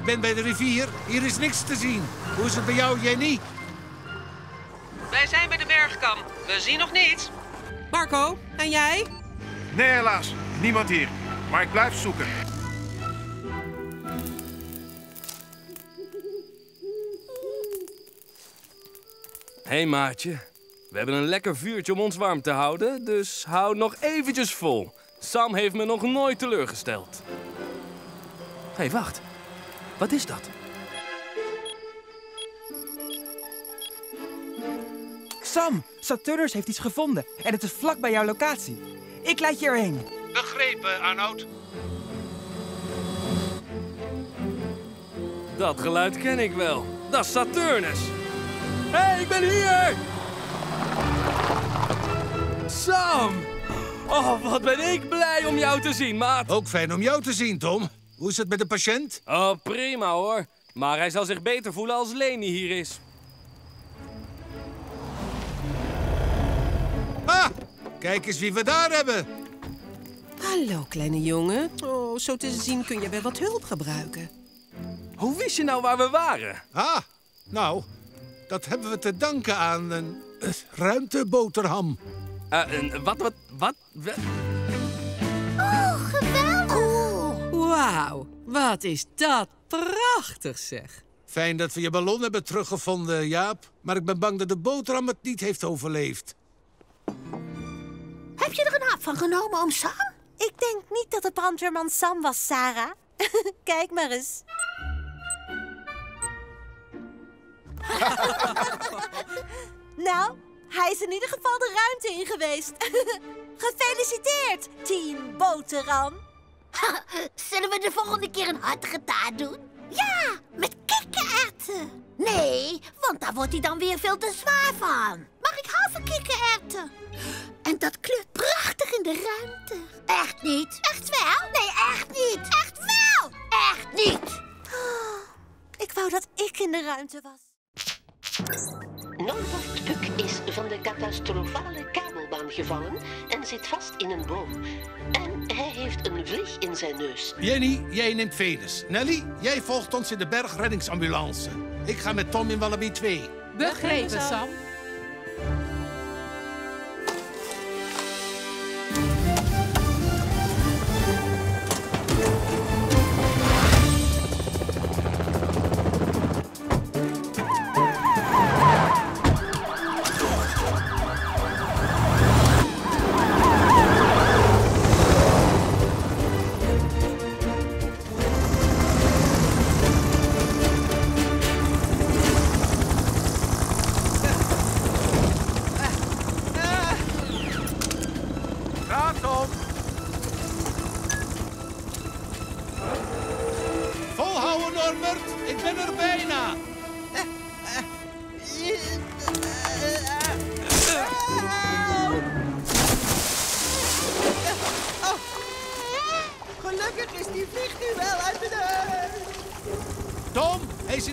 Ik ben bij de rivier. Hier is niks te zien. Hoe is het bij jou, Jenny? Wij zijn bij de bergkam. We zien nog niets. Marco, en jij? Nee, helaas. Niemand hier. Maar ik blijf zoeken. Hé hey, maatje, we hebben een lekker vuurtje om ons warm te houden, dus hou nog eventjes vol. Sam heeft me nog nooit teleurgesteld. Hé, hey, wacht. Wat is dat? Sam, Saturnus heeft iets gevonden en het is vlak bij jouw locatie. Ik leid je erheen. Begrepen, Arnoud. Dat geluid ken ik wel. Dat is Saturnus. Hé, hey, ik ben hier! Sam! Oh, wat ben ik blij om jou te zien, maat. Ook fijn om jou te zien, Tom. Hoe is het met de patiënt? Oh, prima hoor. Maar hij zal zich beter voelen als Leni hier is. Ah, kijk eens wie we daar hebben. Hallo, kleine jongen. Oh, zo te zien kun je wel wat hulp gebruiken. Hoe wist je nou waar we waren? Ah, nou, dat hebben we te danken aan een, een ruimteboterham. Uh, een, wat, wat, wat? Wat is dat prachtig zeg. Fijn dat we je ballon hebben teruggevonden, Jaap. Maar ik ben bang dat de boterham het niet heeft overleefd. Heb je er een hap van genomen om Sam? Ik denk niet dat het brandweerman Sam was, Sarah. Kijk maar eens. nou, hij is in ieder geval de ruimte in geweest. Gefeliciteerd, team Boterham. Zullen we de volgende keer een hartige taart doen? Ja, met kikkererwten. Nee, want daar wordt hij dan weer veel te zwaar van. Maar ik van kikkererwten. En dat kleurt prachtig in de ruimte. Echt niet? Echt wel? Nee, echt niet. Echt wel? Echt niet. Oh, ik wou dat ik in de ruimte was. Puk is van de catastrofale en zit vast in een boom. En hij heeft een vlieg in zijn neus. Jenny, jij neemt Venus. Nelly, jij volgt ons in de bergreddingsambulance. Ik ga met Tom in Wallaby 2. Begrepen, Sam.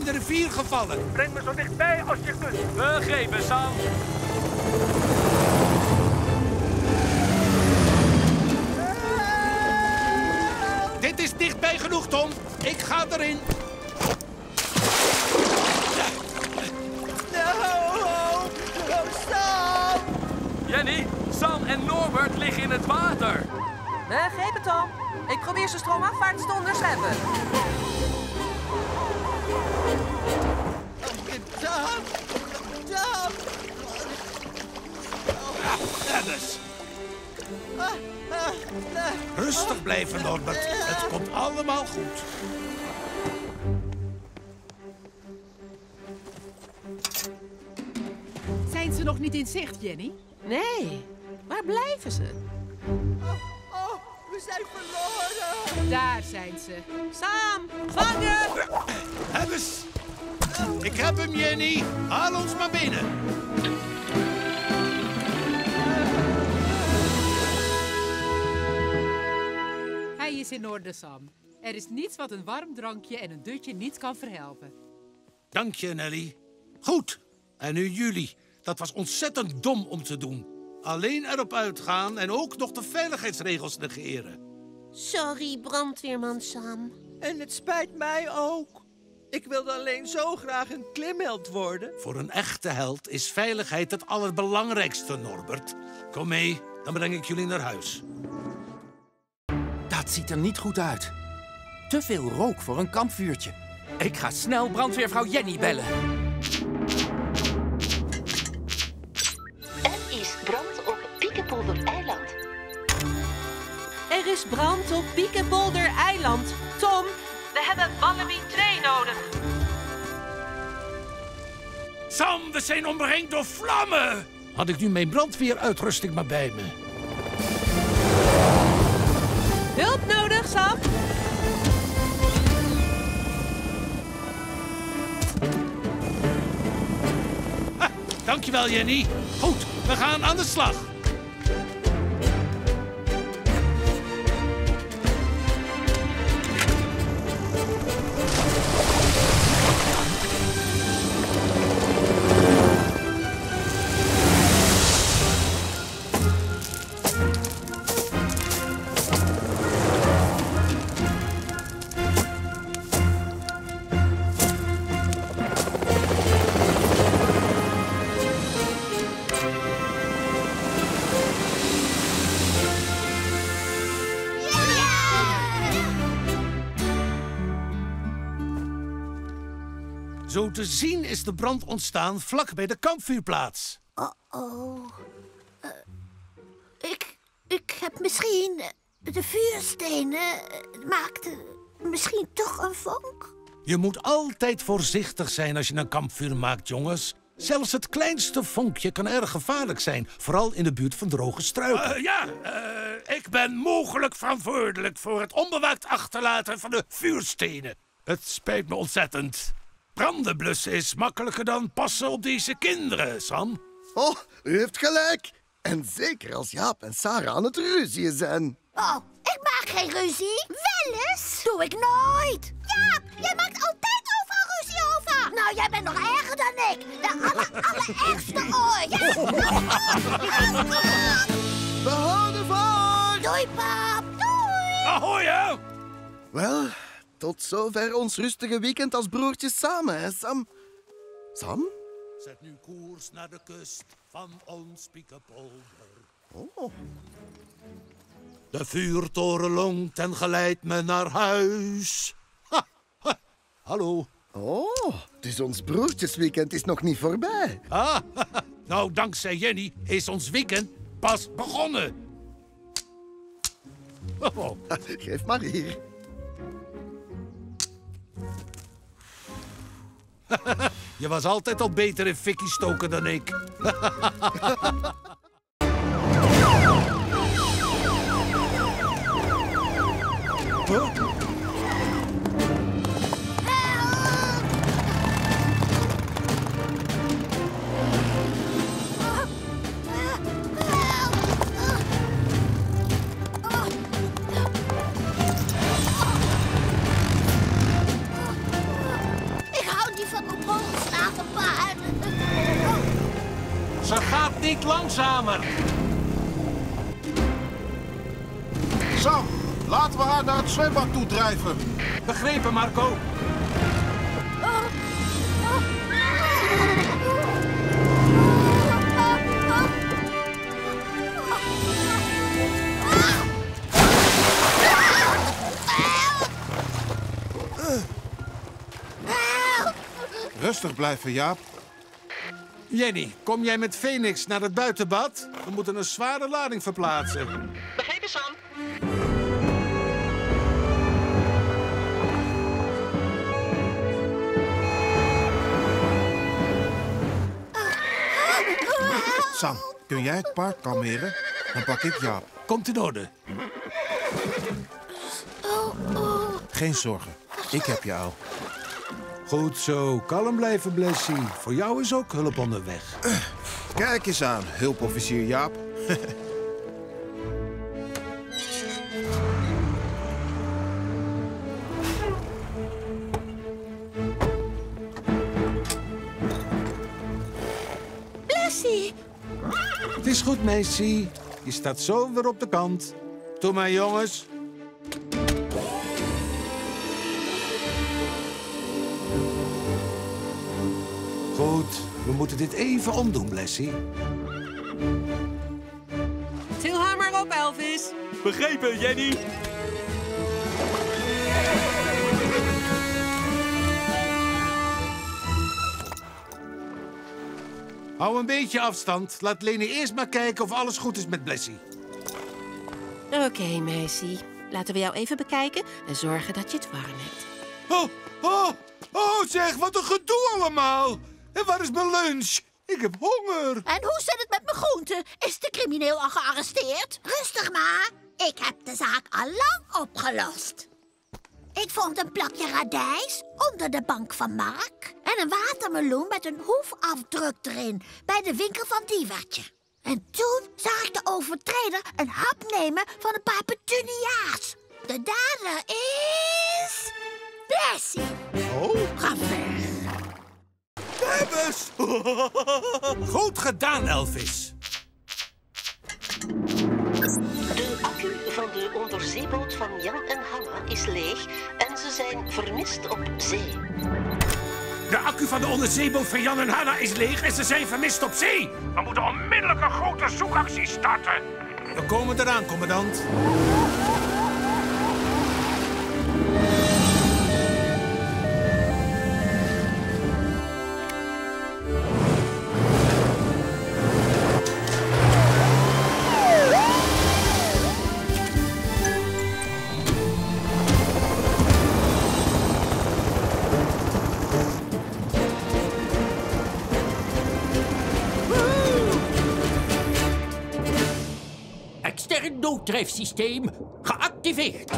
De rivier gevallen. Breng me zo dichtbij als je kunt. Begrepen, Sam. Dit is dichtbij genoeg, Tom. Ik ga erin. No, no, Sam. Jenny, Sam en Norbert liggen in het water. Begrepen, Tom. Ik probeer ze stroomafwaarts te onderscheppen. Norbert. Het komt allemaal goed. Zijn ze nog niet in zicht, Jenny? Nee, waar blijven ze? Oh, we zijn verloren. Daar zijn ze. Sam, vangen! Hebben ze. Ik heb hem, Jenny. Haal ons maar binnen. Is in orde, Sam. Er is niets wat een warm drankje en een dutje niet kan verhelpen. Dank je, Nelly. Goed. En nu jullie. Dat was ontzettend dom om te doen. Alleen erop uitgaan en ook nog de veiligheidsregels negeren. Sorry, brandweerman Sam. En het spijt mij ook. Ik wilde alleen zo graag een klimheld worden. Voor een echte held is veiligheid het allerbelangrijkste, Norbert. Kom mee, dan breng ik jullie naar huis. Dat ziet er niet goed uit. Te veel rook voor een kampvuurtje. Ik ga snel brandweervrouw Jenny bellen. Er is brand op Piekenpolder-eiland. Er is brand op Piekenpolder-eiland. Tom, we hebben Wallaby 2 nodig. Sam, we zijn omringd door vlammen! Had ik nu mijn brandweeruitrusting maar bij me. Sam? Dankjewel, Jenny. Goed, we gaan aan de slag. Zo te zien is de brand ontstaan vlak bij de kampvuurplaats. Oh-oh. Eh, ik, ik heb misschien... eh, De vuurstenen eh, maakten misschien toch een vonk? Je moet altijd voorzichtig zijn als je een kampvuur maakt, jongens. Zelfs het kleinste vonkje kan erg gevaarlijk zijn. Vooral in de buurt van droge struiken. Ja, eh, ik ben mogelijk verantwoordelijk voor het onbewaakt achterlaten van de vuurstenen. Het spijt me ontzettend. Branden blussen is makkelijker dan passen op deze kinderen, Sam. Oh, u heeft gelijk. En zeker als Jaap en Sarah aan het ruzie zijn. Oh, ik maak geen ruzie. Wel eens. Doe ik nooit. Jaap, jij maakt altijd overal ruzie over. Nou, jij bent nog erger dan ik. De aller, allerergste ooit. We houden van! Doei, pap. Doei. Ahoy, hè? Wel, tot zover ons rustige weekend als broertjes samen, hè, Sam? Sam? Zet nu koers naar de kust van ons Piekenpolder. Oh. De vuurtoren longt en geleidt me naar huis. Ha, ha, hallo. Oh, dus ons broertjesweekend is nog niet voorbij. Ah, nou, dankzij Jenny is ons weekend pas begonnen. Oh. Geef maar hier. Je was altijd al beter in fikkie stoken dan ik. gaat niet langzamer. Sam, laten we haar naar het zwembad toe drijven. Begrepen, Marco. Rustig blijven, Jaap. Jenny, kom jij met Phoenix naar het buitenbad? We moeten een zware lading verplaatsen. Begrepen, Sam? Sam, kun jij het paard kalmeren? Dan pak ik Jaap. Komt in orde. Geen zorgen, ik heb je al. Goed zo, kalm blijven, Blessie. Voor jou is ook hulp onderweg. Kijk eens aan, hulpofficier Jaap. Blessie. Het is goed, Macy. Je staat zo weer op de kant. Doe maar, jongens. Moeten dit even omdoen, Blessie. Til haar maar op, Elvis. Begrepen, Jenny. Hou een beetje afstand. Laat Lene eerst maar kijken of alles goed is met Blessie. Oké, meisje. Laten we jou even bekijken en zorgen dat je het warm hebt. Oh, oh, oh zeg, wat een gedoe allemaal. En waar is mijn lunch? Ik heb honger. En hoe zit het met mijn groenten? Is de crimineel al gearresteerd? Rustig maar. Ik heb de zaak al lang opgelost. Ik vond een plakje radijs onder de bank van Mark... en een watermeloen met een hoefafdruk erin... bij de winkel van Diewertje. En toen zag ik de overtreder een hap nemen van een paar petunia's. De dader is... Bessie. Oh? Ga Goed gedaan, Elvis. De accu van de onderzeeboot van Jan en Hanna is leeg en ze zijn vermist op zee. De accu van de onderzeeboot van Jan en Hanna is leeg en ze zijn vermist op zee. We moeten onmiddellijk een grote zoekactie starten. We komen eraan, commandant. Extern nooddrijfsysteem geactiveerd.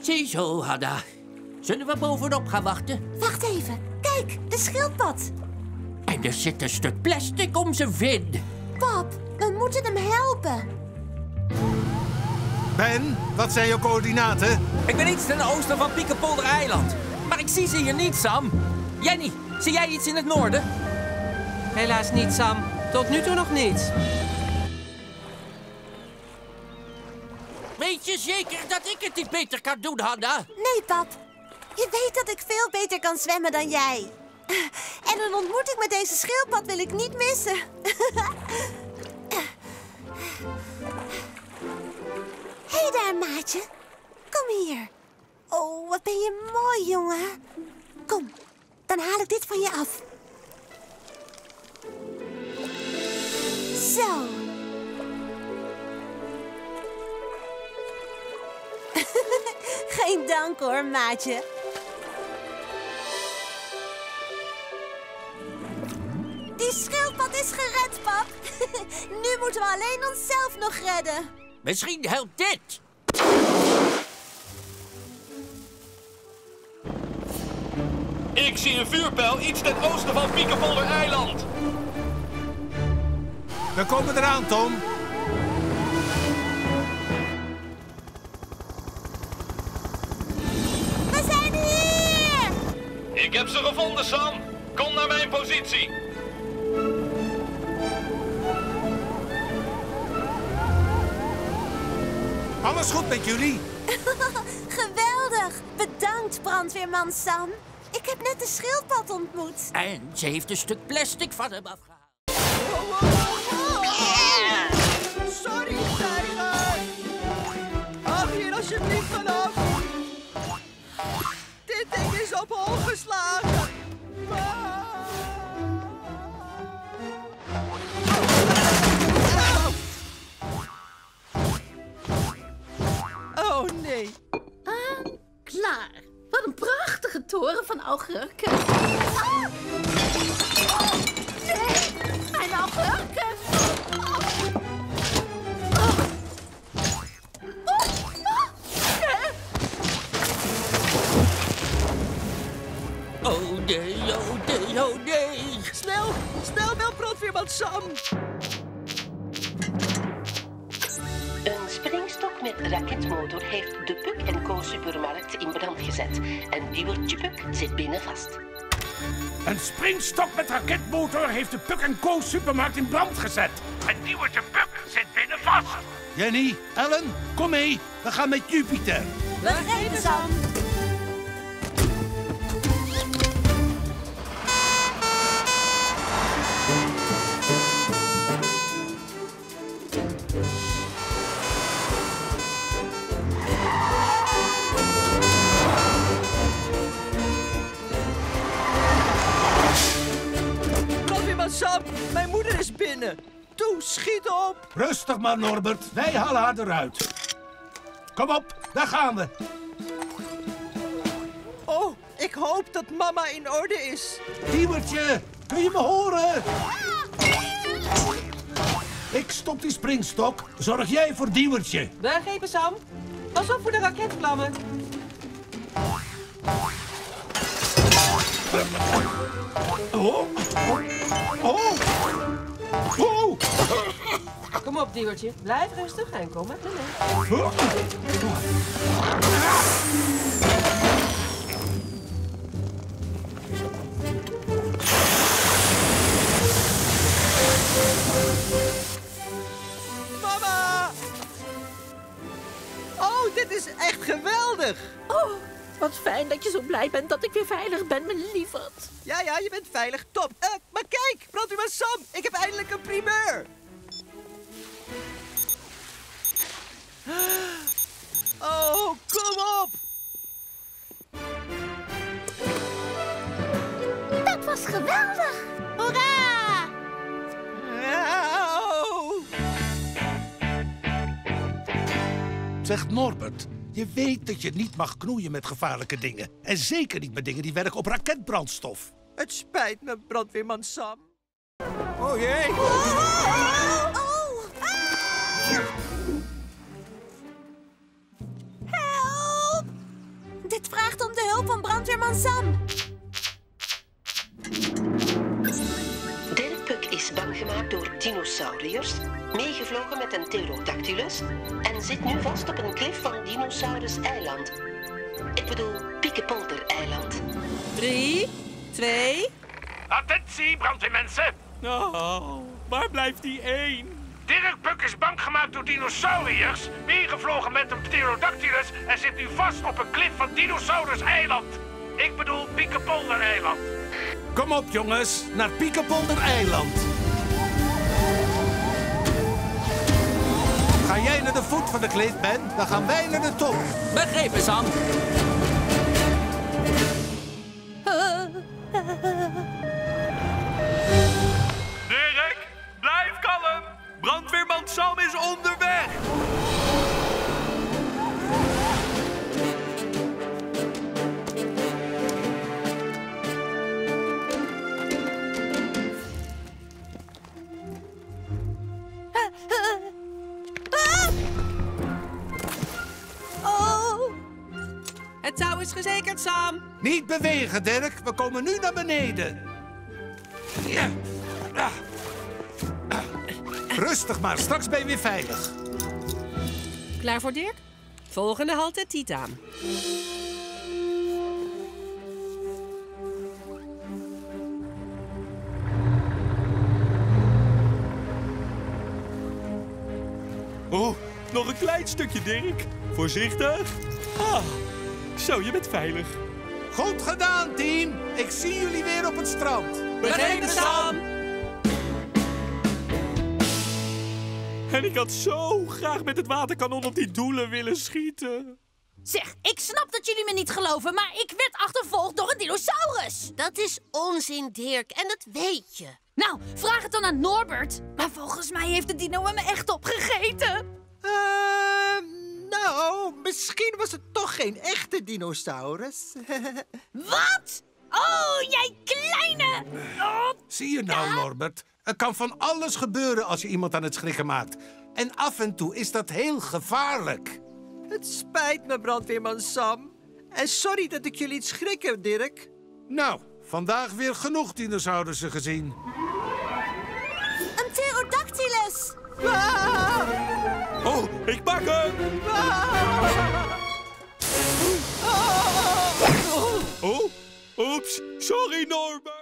Ziezo, Hadda. Zullen we bovenop gaan wachten? Wacht even. Kijk, de schildpad. En er zit een stuk plastic om zijn vin. Pap, we moeten hem helpen. Ben, wat zijn jouw coördinaten? Ik ben iets ten oosten van Piekenpolder Eiland. Maar ik zie ze hier niet, Sam. Jenny, zie jij iets in het noorden? Helaas niet, Sam. Tot nu toe nog niet. Weet je zeker dat ik het niet beter kan doen, Hanna? Nee, pap. Je weet dat ik veel beter kan zwemmen dan jij. En een ontmoeting met deze schildpad wil ik niet missen. Hé hey daar, maatje. Kom hier. Oh, wat ben je mooi, jongen. Kom, dan haal ik dit van je af. Zo. Geen dank hoor, maatje. Die schildpad is gered, pap. nu moeten we alleen onszelf nog redden. Misschien helpt dit. Zie een vuurpijl iets ten oosten van Piekenpolder Eiland. We komen eraan, Tom. We zijn hier! Ik heb ze gevonden, Sam. Kom naar mijn positie. Alles goed met jullie? Geweldig! Bedankt, brandweerman Sam. Ik heb net de schildpad ontmoet. En ze heeft een stuk plastic van hem afgehaald. 好合格 de Puk Co supermarkt in brand gezet. En Diewertje Puk zit binnen vast. Een springstok met raketmotor heeft de Puk Co supermarkt in brand gezet. En Diewertje Puk zit binnen vast. Jenny, Ellen, kom mee. We gaan met Jupiter. Begrepen, Sam. Brandweerman mijn moeder is binnen. Toe, schiet op. Rustig maar, Norbert. Wij halen haar eruit. Kom op, daar gaan we. Oh, ik hoop dat mama in orde is. Diewertje, kun je me horen? Ik stop die springstok. Zorg jij voor Diewertje. Begrepen, Sam. Pas op voor de raketvlammen. Oh. Oh. Oh. Kom op, Diewertje. Blijf rustig en kom met me mee. Dat je zo blij bent dat ik weer veilig ben, mijn lieverd. Ja, ja, je bent veilig. Top. Eh, maar kijk, brandweerman Sam, ik heb eindelijk een primeur. Oh, kom op. Dat was geweldig. Hoera! Zegt Norbert, je weet dat je niet mag knoeien met gevaarlijke dingen. En zeker niet met dingen die werken op raketbrandstof. Het spijt me, brandweerman Sam. Oh jee. Help! Dit vraagt om de hulp van brandweerman Sam. Dinosauriërs, meegevlogen met een pterodactylus en zit nu vast op een klif van Dinosaurus Eiland. Ik bedoel Piekepolder-eiland. Drie, twee... Attentie, brandweermensen. Oh, waar blijft die één? Dirk Puk is bang gemaakt door dinosauriërs, meegevlogen met een pterodactylus en zit nu vast op een klif van Dinosaurus Eiland. Ik bedoel Piekepolder Eiland. Kom op, jongens, naar Piekepolder-eiland. Ga jij naar de voet van de klif, Ben? Dan gaan wij naar de top. Begrepen, Sam. Dirk, blijf kalm. Brandweerman Sam is onderweg. Niet bewegen, Dirk. We komen nu naar beneden. Ja. Ah. Ah. Rustig maar, straks ben je weer veilig. Klaar voor Dirk? Volgende halte Titaan. Oh, nog een klein stukje, Dirk. Voorzichtig. Ah, zo, je bent veilig. Goed gedaan, team. Ik zie jullie weer op het strand. Begrepen, Sam. En ik had zo graag met het waterkanon op die doelen willen schieten. Zeg, ik snap dat jullie me niet geloven, maar ik werd achtervolgd door een dinosaurus. Dat is onzin, Dirk, en dat weet je. Nou, vraag het dan aan Norbert. Maar volgens mij heeft de dino me echt opgegeten. Nou, misschien was het toch geen echte dinosaurus. Wat? Oh, jij kleine! Oh, Zie je nou, Norbert? Er kan van alles gebeuren als je iemand aan het schrikken maakt. En af en toe is dat heel gevaarlijk. Het spijt me, brandweerman Sam. En sorry dat ik jullie liet schrikken, Dirk. Nou, vandaag weer genoeg dinosaurussen gezien. Een pterodactylus. Oh, ik pak hem! Oh, oeps. Sorry, Norbert.